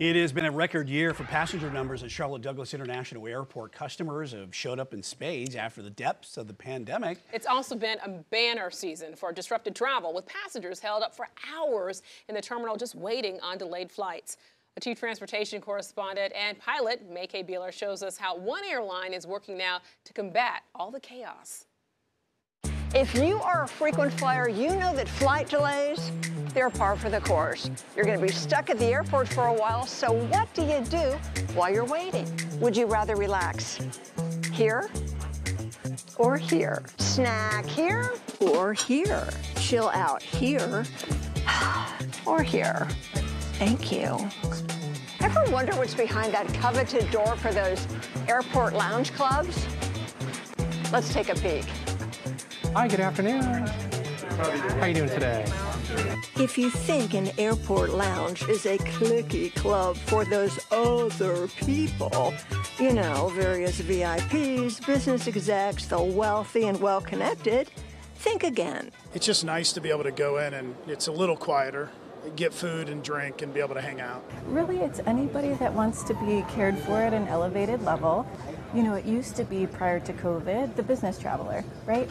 It has been a record year for passenger numbers at Charlotte Douglas International Airport. Customers have showed up in spades after the depths of the pandemic. It's also been a banner season for disrupted travel, with passengers held up for hours in the terminal just waiting on delayed flights. A chief transportation correspondent and pilot, May K. Beeler, shows us how one airline is working now to combat all the chaos. If you are a frequent flyer, you know that flight delays, they're par for the course. You're going to be stuck at the airport for a while, so what do you do while you're waiting? Would you rather relax here or here? Snack here or here? Chill out here or here? Thank you. Ever wonder what's behind that coveted door for those airport lounge clubs? Let's take a peek. Hi, good afternoon. How are you doing today? If you think an airport lounge is a cliquey club for those other people, you know, various VIPs, business execs, the wealthy and well connected, think again. It's just nice to be able to go in and it's a little quieter, get food and drink and be able to hang out. Really, it's anybody that wants to be cared for at an elevated level. You know, it used to be prior to COVID, the business traveler, right?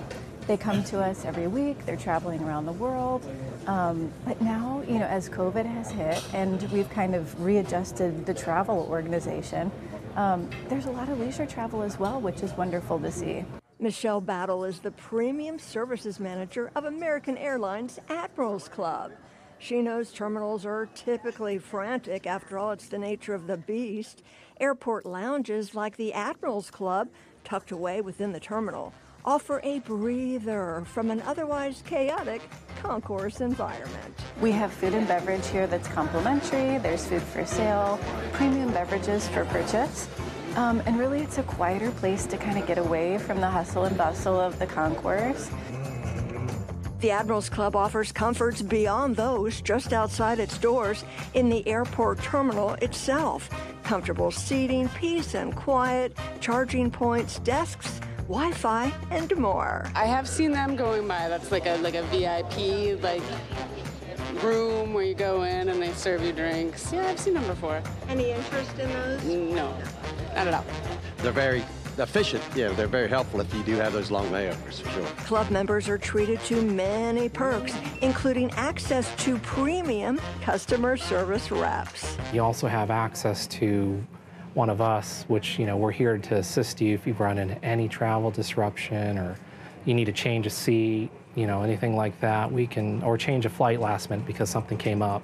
They come to us every week. They're traveling around the world. Um, but now, you know, as COVID has hit and we've kind of readjusted the travel organization, um, there's a lot of leisure travel as well, which is wonderful to see. Michelle Battle is the Premium Services Manager of American Airlines Admirals Club. She knows terminals are typically frantic. After all, it's the nature of the beast. Airport lounges like the Admirals Club, tucked away within the terminal, offer a breather from an otherwise chaotic concourse environment. We have food and beverage here that's complimentary. There's food for sale, premium beverages for purchase. Um, and really, it's a quieter place to kind of get away from the hustle and bustle of the concourse. The Admirals Club offers comforts beyond those just outside its doors in the airport terminal itself. Comfortable seating, peace and quiet, charging points, desks, Wi-Fi, and more. I have seen them going by. That's like a like a VIP like room where you go in and they serve you drinks. Yeah, I've seen them before. Any interest in those? No, not at all. They're very efficient. Yeah, they're very helpful if you do have those long layovers, for sure. Club members are treated to many perks, including access to premium customer service reps. You also have access to one of us, which, you know, we're here to assist you if you've run into any travel disruption or you need to change a seat, you know, anything like that. We can, or change a flight last minute because something came up.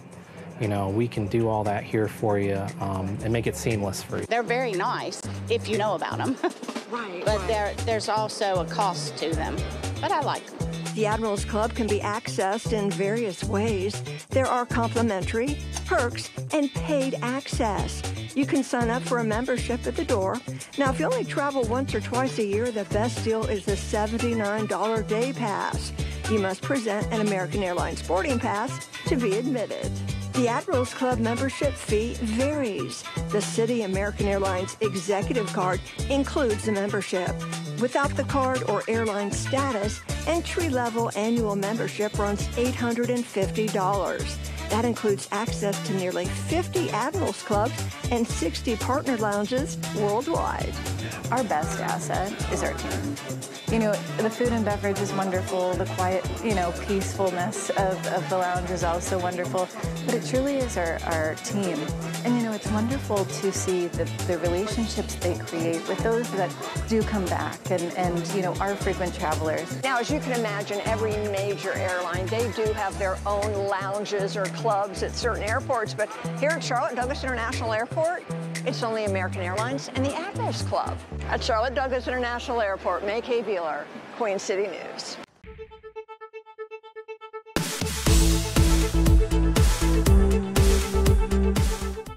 You know, we can do all that here for you um, and make it seamless for you. They're very nice if you know about them. right. But right. There, there's also a cost to them. But I like them. The Admirals Club can be accessed in various ways. There are complimentary, perks, and paid access. You can sign up for a membership at the door. Now, if you only travel once or twice a year, the best deal is the $79 day pass. You must present an American Airlines boarding pass to be admitted. The Admirals Club membership fee varies. The Citi American Airlines Executive Card includes the membership. Without the card or airline status, entry level annual membership runs $850. That includes access to nearly 50 Admirals Clubs and 60 partner lounges worldwide. Our best asset is our team. You know, the food and beverage is wonderful. The quiet, you know, peacefulness of, of the lounge is also wonderful. But it truly is our, our team. And, you know, it's wonderful to see the, the relationships they create with those that do come back and, and, you know, are frequent travelers. Now, as you can imagine, every major airline, they do have their own lounges or clubs at certain airports. But here at Charlotte Douglas International Airport, it's only American Airlines and the Admirals Club. At Charlotte Douglas International Airport, May K. Beeler, Queen City News.